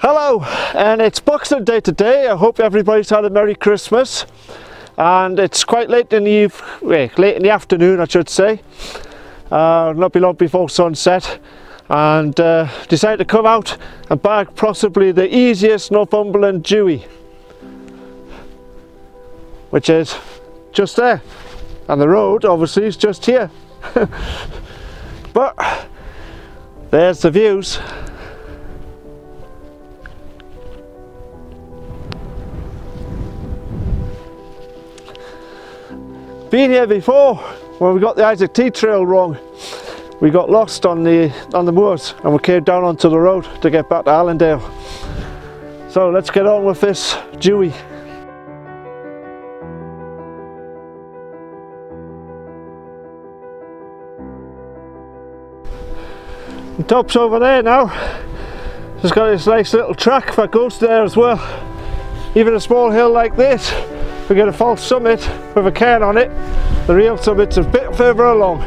Hello, and it's Boxing Day today. I hope everybody's had a Merry Christmas. And it's quite late in the eve, late in the afternoon, I should say. Uh, not be long before sunset, and uh, decided to come out and bag possibly the easiest Northumberland Dewey, which is just there, and the road obviously is just here. but there's the views. Been here before when we got the Isaac Tea Trail wrong. We got lost on the on the moors and we came down onto the road to get back to Allendale. So let's get on with this Dewey. The top's over there now. Just got this nice little track that goes there as well. Even a small hill like this we get a false summit with a cairn on it. The real summit's a bit further along.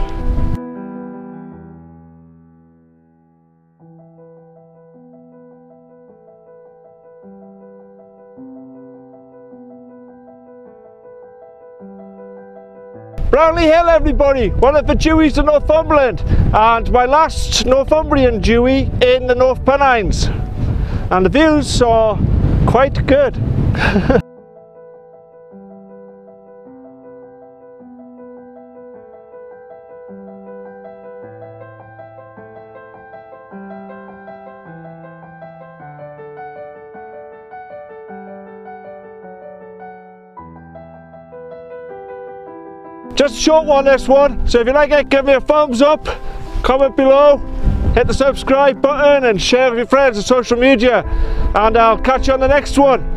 Brownley Hill everybody, one of the Deweys of Northumberland and my last Northumbrian Dewey in the North Pennines and the views are quite good. Just a short one this one, so if you like it give me a thumbs up, comment below, hit the subscribe button and share with your friends on social media and I'll catch you on the next one.